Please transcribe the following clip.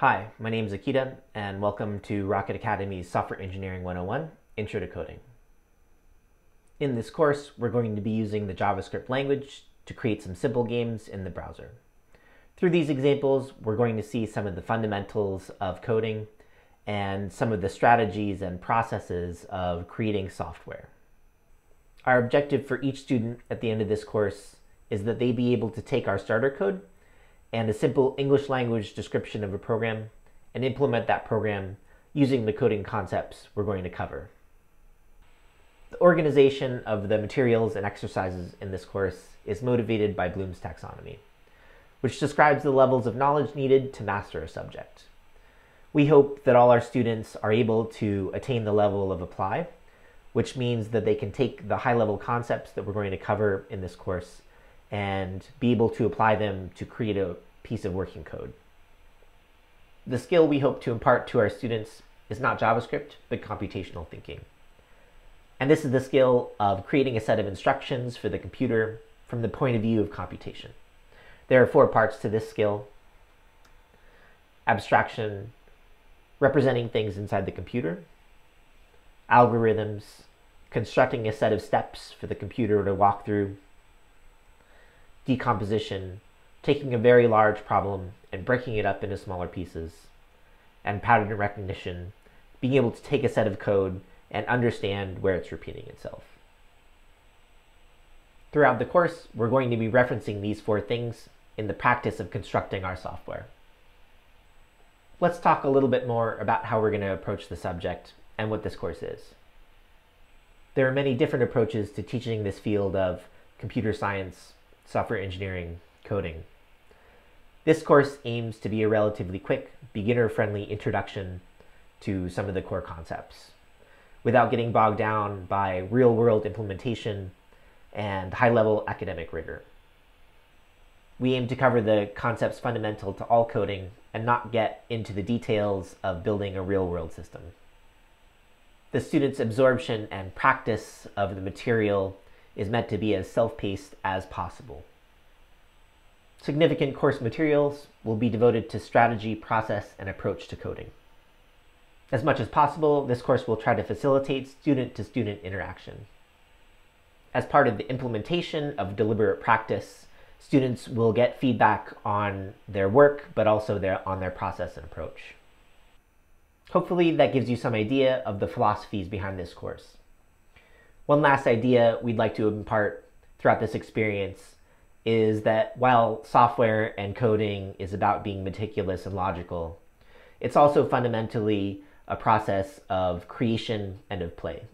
Hi, my name is Akita, and welcome to Rocket Academy's Software Engineering 101 Intro to Coding. In this course, we're going to be using the JavaScript language to create some simple games in the browser. Through these examples, we're going to see some of the fundamentals of coding and some of the strategies and processes of creating software. Our objective for each student at the end of this course is that they be able to take our starter code and a simple English language description of a program and implement that program using the coding concepts we're going to cover. The organization of the materials and exercises in this course is motivated by Bloom's taxonomy, which describes the levels of knowledge needed to master a subject. We hope that all our students are able to attain the level of apply, which means that they can take the high level concepts that we're going to cover in this course and be able to apply them to create a piece of working code. The skill we hope to impart to our students is not JavaScript, but computational thinking. And this is the skill of creating a set of instructions for the computer from the point of view of computation. There are four parts to this skill. Abstraction, representing things inside the computer. Algorithms, constructing a set of steps for the computer to walk through. Decomposition, taking a very large problem and breaking it up into smaller pieces. And pattern recognition, being able to take a set of code and understand where it's repeating itself. Throughout the course, we're going to be referencing these four things in the practice of constructing our software. Let's talk a little bit more about how we're going to approach the subject and what this course is. There are many different approaches to teaching this field of computer science, software engineering, coding. This course aims to be a relatively quick, beginner-friendly introduction to some of the core concepts without getting bogged down by real world implementation and high level academic rigor. We aim to cover the concepts fundamental to all coding and not get into the details of building a real world system. The student's absorption and practice of the material is meant to be as self paced as possible. Significant course materials will be devoted to strategy, process, and approach to coding. As much as possible, this course will try to facilitate student-to-student interaction. As part of the implementation of deliberate practice, students will get feedback on their work, but also their, on their process and approach. Hopefully that gives you some idea of the philosophies behind this course. One last idea we'd like to impart throughout this experience is that while software and coding is about being meticulous and logical, it's also fundamentally a process of creation and of play.